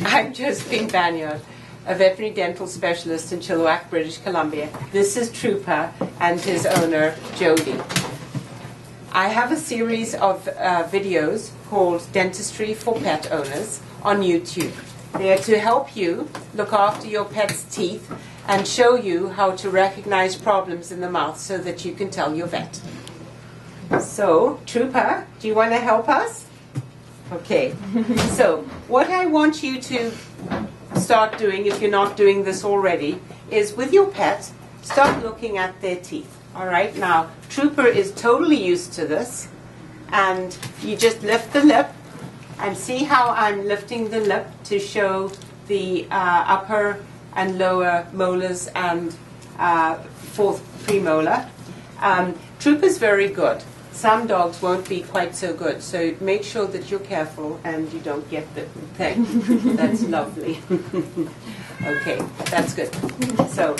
I'm Josephine Banyard, a veterinary dental specialist in Chilliwack, British Columbia. This is Trooper and his owner, Jody. I have a series of uh, videos called Dentistry for Pet Owners on YouTube. They are to help you look after your pet's teeth and show you how to recognize problems in the mouth so that you can tell your vet. So, Trooper, do you want to help us? Okay. so, what I want you to start doing, if you're not doing this already, is with your pet, start looking at their teeth. All right. Now, Trooper is totally used to this, and you just lift the lip, and see how I'm lifting the lip to show the uh, upper and lower molars and uh, fourth premolar. Um, Trooper's very good. Some dogs won't be quite so good, so make sure that you're careful and you don't get the thing. that's lovely. okay, that's good. So.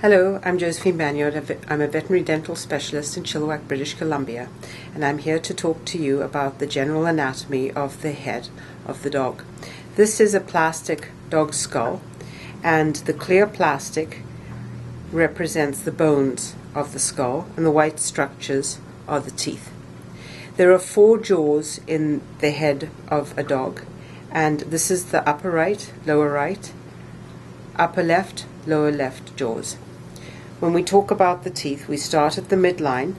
Hello, I'm Josephine Banyard. I'm a veterinary dental specialist in Chilliwack, British Columbia, and I'm here to talk to you about the general anatomy of the head of the dog. This is a plastic dog skull, and the clear plastic represents the bones of the skull, and the white structures are the teeth. There are four jaws in the head of a dog, and this is the upper right, lower right, upper left, lower left jaws. When we talk about the teeth, we start at the midline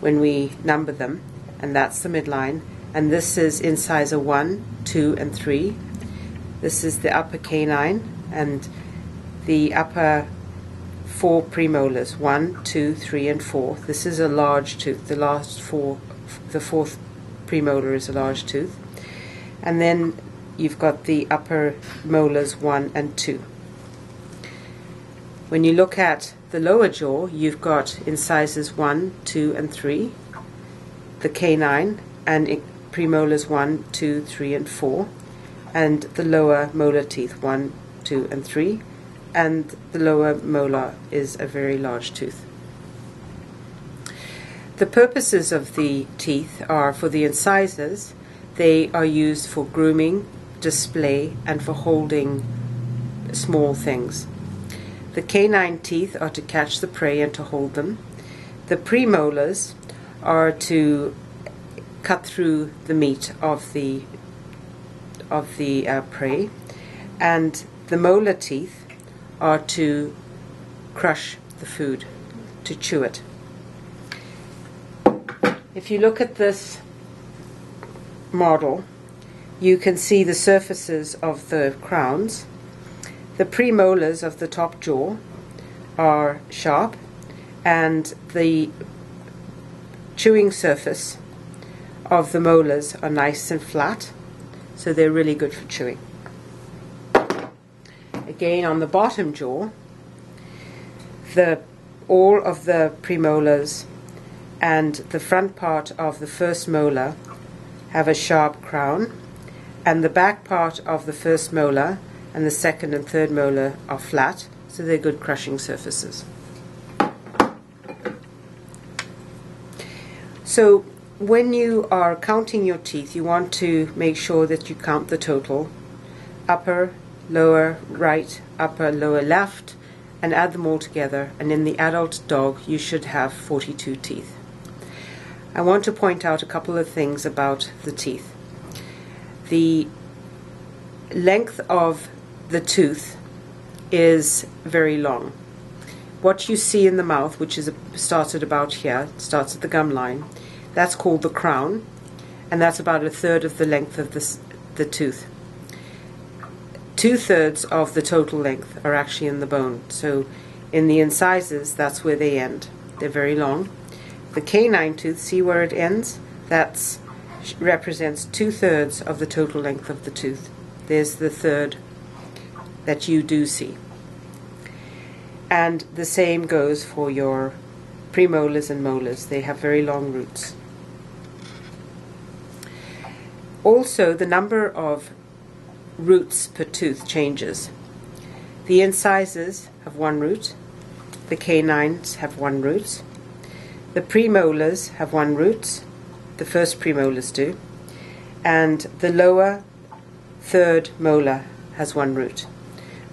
when we number them, and that's the midline. And this is incisor 1, 2, and 3. This is the upper canine, and the upper four premolars one, two, three, and 4. This is a large tooth. The last four, the fourth premolar is a large tooth. And then you've got the upper molars 1 and 2. When you look at the lower jaw, you've got incisors 1, 2, and 3, the canine, and premolars one, two, three, and 4, and the lower molar teeth 1, 2, and 3, and the lower molar is a very large tooth. The purposes of the teeth are for the incisors, they are used for grooming, display, and for holding small things. The canine teeth are to catch the prey and to hold them. The premolars are to cut through the meat of the of the uh, prey, and the molar teeth are to crush the food, to chew it. If you look at this model, you can see the surfaces of the crowns the premolars of the top jaw are sharp, and the chewing surface of the molars are nice and flat, so they're really good for chewing. Again, on the bottom jaw, the all of the premolars and the front part of the first molar have a sharp crown, and the back part of the first molar and the second and third molar are flat, so they're good crushing surfaces. So when you are counting your teeth, you want to make sure that you count the total upper, lower, right, upper, lower, left, and add them all together. And in the adult dog, you should have 42 teeth. I want to point out a couple of things about the teeth. The length of the tooth is very long. What you see in the mouth, which is started about here, starts at the gum line, that's called the crown, and that's about a third of the length of the, the tooth. Two thirds of the total length are actually in the bone. So in the incisors, that's where they end. They're very long. The canine tooth, see where it ends? That represents two thirds of the total length of the tooth. There's the third that you do see. And the same goes for your premolars and molars. They have very long roots. Also, the number of roots per tooth changes. The incisors have one root, the canines have one root, The premolars have one root, the first premolars do, and the lower third molar has one root.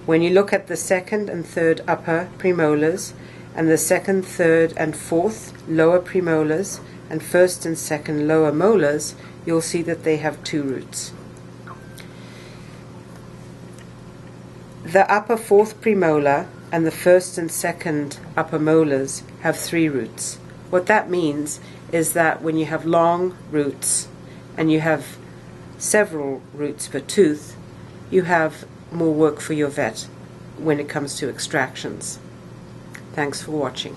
When you look at the second and third upper premolars, and the second, third, and fourth lower premolars, and first and second lower molars, you'll see that they have two roots. The upper fourth premolar and the first and second upper molars have three roots. What that means is that when you have long roots and you have several roots per tooth, you have more work for your vet when it comes to extractions. Thanks for watching.